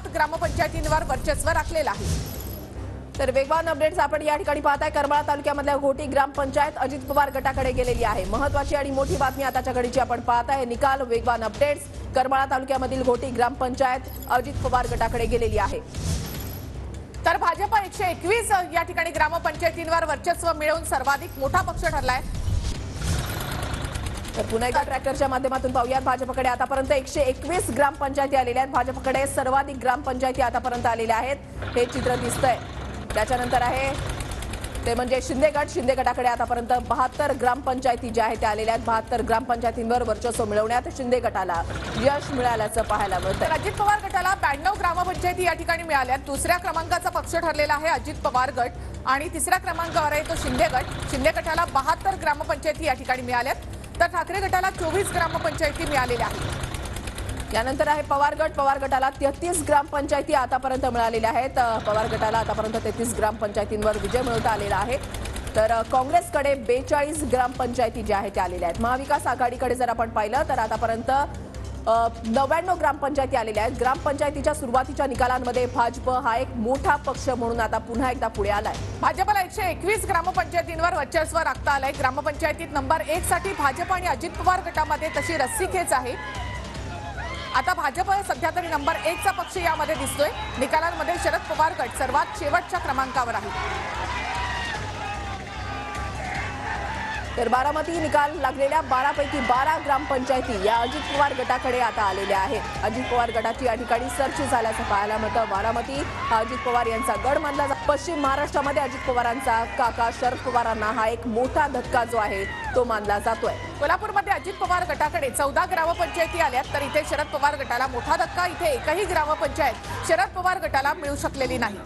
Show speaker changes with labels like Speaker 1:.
Speaker 1: सात ग्रामपंचायतींवर वर्चस्व राखलेलं आहे.
Speaker 2: तर वेगवान अपडेट्स आपण या ठिकाणी पाहताय. करमाळा तालुक्यामधल्या घोटी ग्रामपंचायत अजित पवार गटाकडे गेलेली आहे. महत्वाची आणि मोठी बातमी आताच्या घडीची आपण पाहताय. निकाल वेगवान अपडेट्स करमाळा तालुक्यामधील घोटी ग्रामपंचायत अजित पवार गटाकडे गेलेली आहे.
Speaker 1: तर भाजप एकशे एकवीस या ठिकाणी ग्रामपंचायतींवर वर्चस्व मिळवून सर्वाधिक मोठा पक्ष ठरलाय.
Speaker 2: तर पुन्हा एकदा ट्रॅकरच्या माध्यमातून पाहूयात. भाजपकडे आतापर्यंत एकशे एकवीस ग्रामपंचायती आलेल्या आहेत. भाजपकडे सर्वाधिक ग्रामपंचायती आतापर्यंत आलेल्या आहेत. हे चित्र दिसतंय. त्याच्यानंतर आहे ते म्हणजे शिंदे गट. शिंदे गटाकडे आतापर्यंत बहात्तर ग्रामपंचायती ज्या आहेत त्या आलेल्या आहेत. बहात्तर ग्रामपंचायतींवर वर्चस्व मिळवण्यात शिंदे गटाला यश मिळाल्याचं पाहायला
Speaker 1: तर अजित पवार गटाला ब्याण्णव ग्रामपंचायती या ठिकाणी मिळाल्या दुसऱ्या क्रमांकाचा पक्ष ठरलेला आहे अजित पवार गट. आणि तिसऱ्या क्रमांकावर आहे तो शिंदे गट. शिंदे गटाला बहात्तर ग्रामपंचायती या ठिकाणी मिळाल्यात. तर ठाकरे गटाला चोवीस ग्रामपंचायती मिळालेल्या आहेत.
Speaker 2: यानंतर आहे पवार गट. पवार गटाला तेहतीस ग्रामपंचायती आतापर्यंत मिळालेल्या आहेत. पवार गटाला आतापर्यंत तेहतीस ग्रामपंचायतींवर विजय मिळवता आलेला आहे. तर काँग्रेसकडे बेचाळीस ग्रामपंचायती ज्या आहेत त्या आलेल्या आहेत. महाविकास आघाडीकडे जर आपण पाहिलं तर आतापर्यंत नव्याण्णव ग्रामपंचायती आलेल्या आहेत. ग्रामपंचायतीच्या सुरुवातीच्या निकालांमध्ये भाजप हा एक मोठा पक्ष म्हणून आता पुन्हा एकदा पुढे आलाय.
Speaker 1: भाजपला एकशे एकवीस ग्रामपंचायतींवर वर्चस्व राखता आलंय. ग्रामपंचायतीत नंबर एक साठी भाजप आणि अजित पवार गटामध्ये तशी रस्सीखेच आहे. आता भाजप सध्या तरी नंबर एकचा पक्ष यामध्ये दिसतोय. निकालांमध्ये शरद पवार गट सर्वात शेवटच्या क्रमांकावर आहे.
Speaker 2: तर बारामती निकाल लागलेल्या बारापैकी बारा ग्रामपंचायती या अजित पवार गटाकडे आता आलेल्या आहेत. अजित पवार गटाची या ठिकाणी सर्च झाल्याचं पाहायला मिळतं. बारामती हा अजित पवार यांचा गड मानला जातो. पश्चिम महाराष्ट्रामध्ये अजित पवारांचा काका शरद पवारांना हा एक मोठा धक्का जो आहे तो मानला जातोय.
Speaker 1: कोल्हापूरमध्ये अजित पवार गटाकडे चौदा ग्रामपंचायती आल्यात तर इथे शरद पवार गटाला मोठा धक्का. इथे एकही ग्रामपंचायत शरद पवार गटाला मिळू शकलेली नाही.